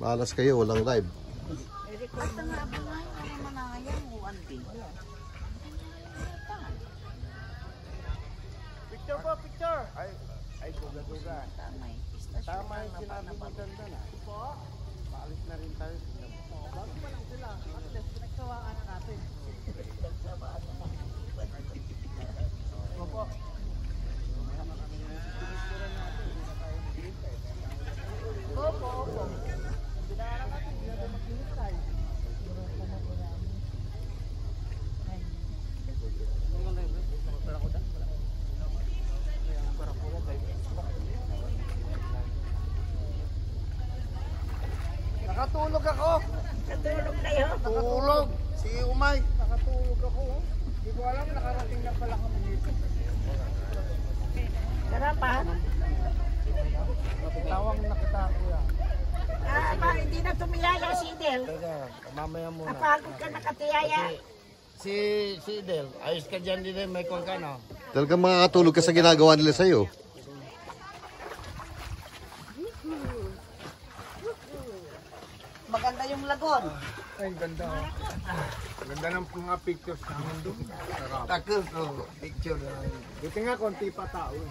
Malas kayo, walang live. Picture po, picture. Ay, ay, tuga-tuga. Tama yung na sinabi panabang. ganda na. Po? Paalis na rin tayo. Nakatulog ako. Natulog kayo. Nakatulog. Si Umay. Nakatulog ako. Hindi ko alam, nakarating na pala kami dito. Sarapan. Tawang nakita ko yan. Ah, hindi na tumiyaya si Del. Teka, mamaya muna. Napagod ka nakatiyaya. Si, si Del, ayos ka dyan din, may kwan ka no? Talagang makakatulog ka sa ginagawa nila sa'yo. Maganda yung lagon. Ay, ganda. Ganda ng mga pictures namin doon. Sarap. Takot, picture. Buti nga, konti pa tao. eh.